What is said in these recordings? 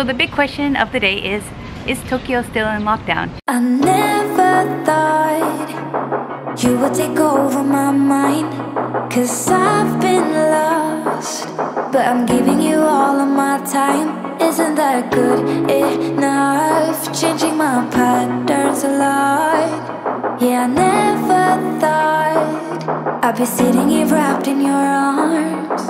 So the big question of the day is, is Tokyo still in lockdown? I never thought you would take over my mind. Cause I've been lost, but I'm giving you all of my time. Isn't that good enough? Changing my patterns a lot. Yeah, I never thought I'd be sitting here wrapped in your arms.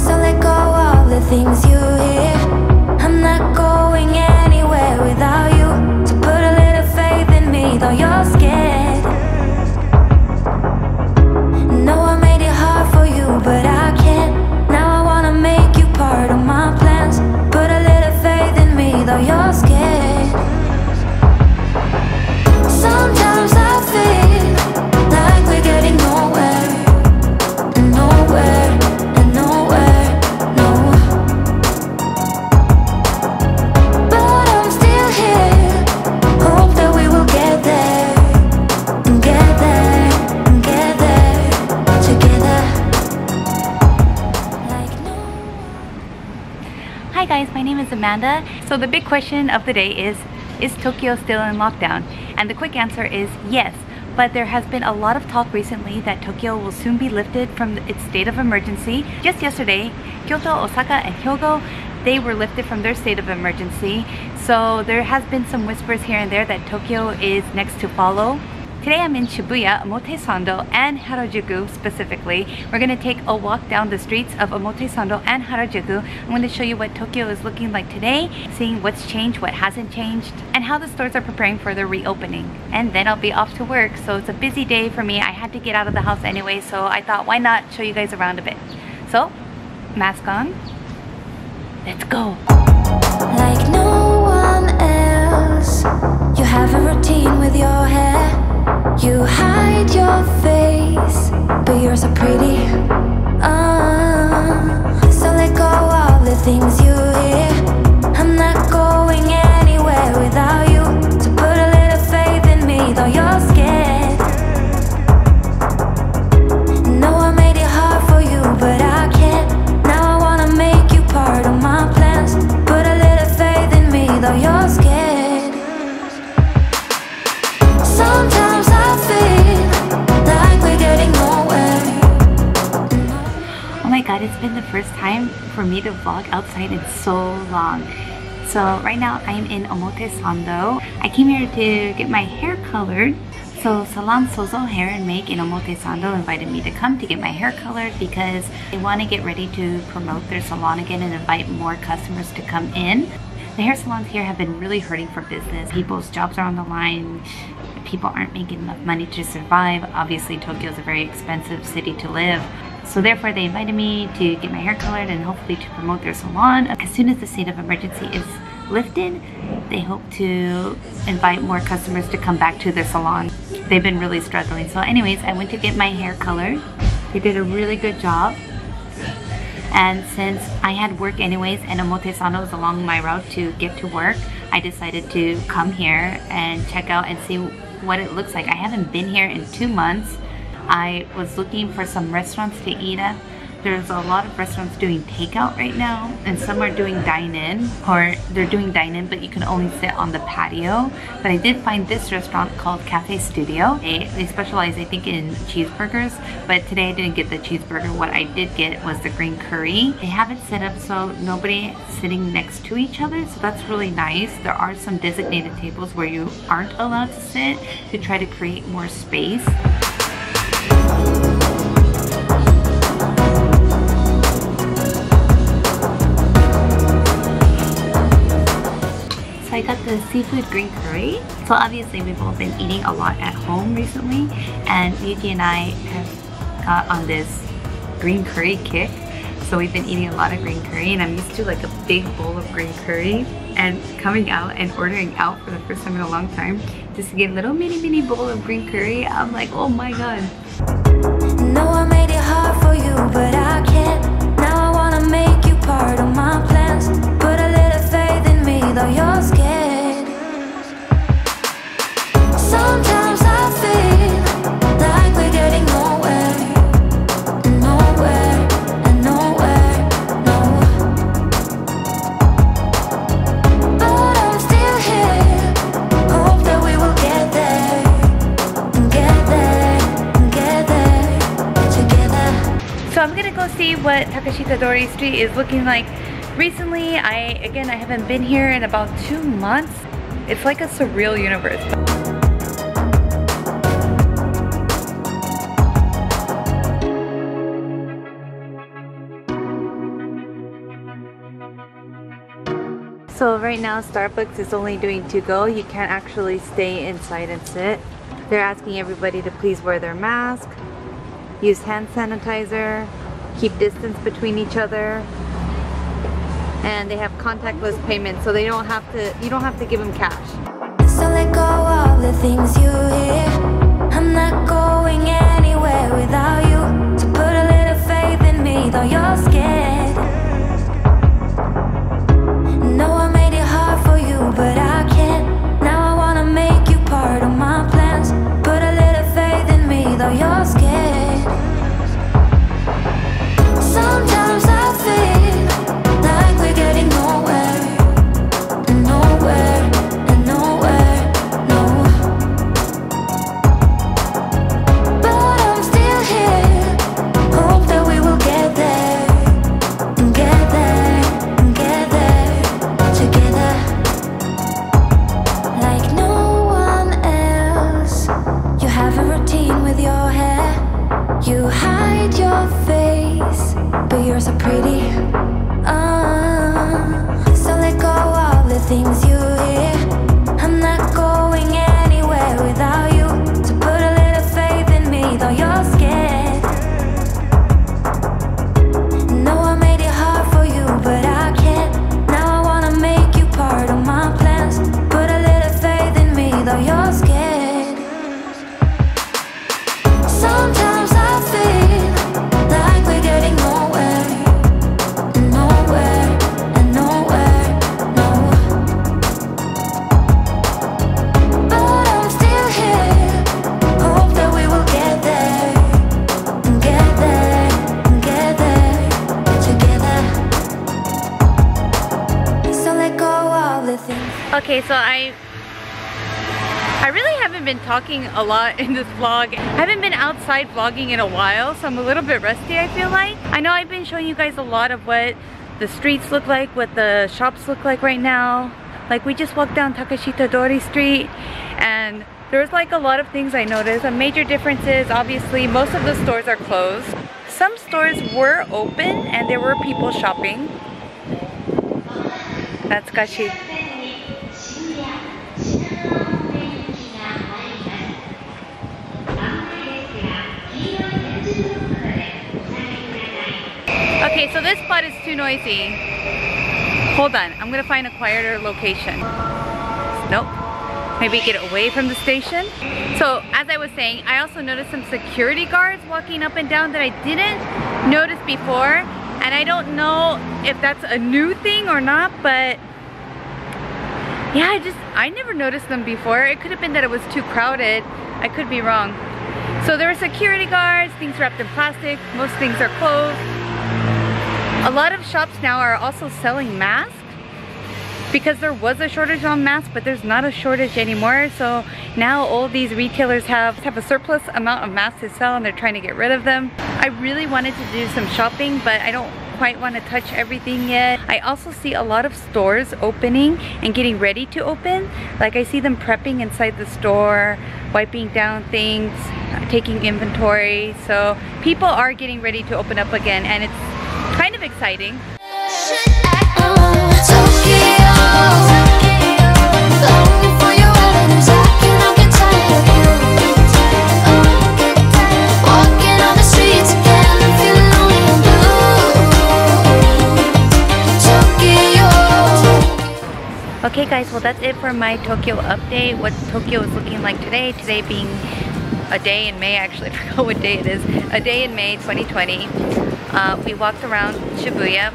So let go of the things you hear. Amanda. So the big question of the day is, is Tokyo still in lockdown? And the quick answer is yes. But there has been a lot of talk recently that Tokyo will soon be lifted from its state of emergency. Just yesterday, Kyoto, Osaka, and Hyogo, they were lifted from their state of emergency. So there has been some whispers here and there that Tokyo is next to follow. Today I'm in Shibuya, Omotesando, and Harajuku specifically. We're gonna take a walk down the streets of Omotesando and Harajuku. I'm gonna show you what Tokyo is looking like today, seeing what's changed, what hasn't changed, and how the stores are preparing for their reopening. And then I'll be off to work, so it's a busy day for me. I had to get out of the house anyway, so I thought why not show you guys around a bit. So, mask on. Let's go. like no one else. You have a routine with your hair. You hide your face, but you're so pretty. Uh, so let go of the things you hear. It's been the first time for me to vlog outside in so long. So right now I'm in Omotesando. I came here to get my hair colored. So Salon Sozo Hair and Make in Omotesando invited me to come to get my hair colored because they want to get ready to promote their salon again and invite more customers to come in. The hair salons here have been really hurting for business. People's jobs are on the line. People aren't making enough money to survive. Obviously, Tokyo is a very expensive city to live. So therefore, they invited me to get my hair colored and hopefully to promote their salon. As soon as the state of emergency is lifted, they hope to invite more customers to come back to their salon. They've been really struggling. So anyways, I went to get my hair colored. They did a really good job. And since I had work anyways and Omotesando was along my route to get to work, I decided to come here and check out and see what it looks like. I haven't been here in two months. I was looking for some restaurants to eat at. There's a lot of restaurants doing takeout right now, and some are doing dine-in, or they're doing dine-in, but you can only sit on the patio. But I did find this restaurant called Cafe Studio. They, they specialize, I think, in cheeseburgers, but today I didn't get the cheeseburger. What I did get was the green curry. They have it set up so nobody sitting next to each other, so that's really nice. There are some designated tables where you aren't allowed to sit to try to create more space. Got the seafood green curry. So obviously we've all been eating a lot at home recently and Yuki and I have got on this green curry kick. So we've been eating a lot of green curry and I'm used to like a big bowl of green curry and coming out and ordering out for the first time in a long time just to get a little mini mini bowl of green curry. I'm like, oh my god. Takeshitadori Street is looking like. Recently, I, again, I haven't been here in about two months. It's like a surreal universe. So right now Starbucks is only doing to go. You can't actually stay inside and sit. They're asking everybody to please wear their mask, use hand sanitizer, keep distance between each other, and they have contactless payment so they don't have to, you don't have to give them cash. So let go of the things you hear. I'm not going anywhere without you. So put a little faith in me, though you're scared. Okay, so I I really haven't been talking a lot in this vlog. I haven't been outside vlogging in a while, so I'm a little bit rusty, I feel like. I know I've been showing you guys a lot of what the streets look like, what the shops look like right now. Like we just walked down Takeshita Dori Street and there's like a lot of things I noticed. A major difference is obviously most of the stores are closed. Some stores were open and there were people shopping. That's Gashi. Okay, so this spot is too noisy. Hold on, I'm gonna find a quieter location. Nope. Maybe get away from the station. So as I was saying, I also noticed some security guards walking up and down that I didn't notice before. And I don't know if that's a new thing or not, but yeah, I just, I never noticed them before. It could have been that it was too crowded. I could be wrong. So there were security guards, things wrapped in plastic, most things are closed. A lot of shops now are also selling masks because there was a shortage on masks, but there's not a shortage anymore. So now all these retailers have, have a surplus amount of masks to sell and they're trying to get rid of them. I really wanted to do some shopping, but I don't quite want to touch everything yet. I also see a lot of stores opening and getting ready to open. Like I see them prepping inside the store, wiping down things, taking inventory. So people are getting ready to open up again and it's kind of exciting. Okay guys, well that's it for my Tokyo update. What Tokyo is looking like today. Today being a day in May, actually I forgot what day it is. A day in May 2020. Uh, we walked around Shibuya,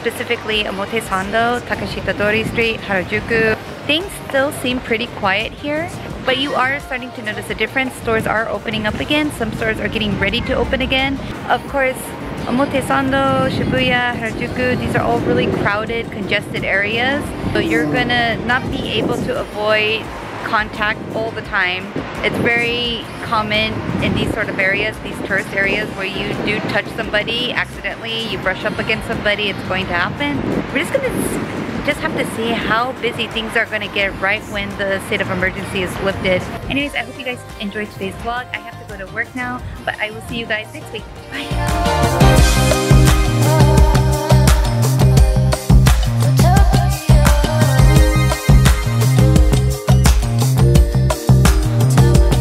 specifically Omotesando, Takeshitadori Street, Harajuku. Things still seem pretty quiet here, but you are starting to notice a difference. Stores are opening up again. Some stores are getting ready to open again. Of course, Omotesando, Shibuya, Harajuku, these are all really crowded, congested areas. So you're gonna not be able to avoid contact all the time. It's very common in these sort of areas, these tourist areas where you do touch somebody accidentally, you brush up against somebody, it's going to happen. We're just gonna just have to see how busy things are gonna get right when the state of emergency is lifted. Anyways, I hope you guys enjoyed today's vlog. I have to go to work now, but I will see you guys next week. Bye.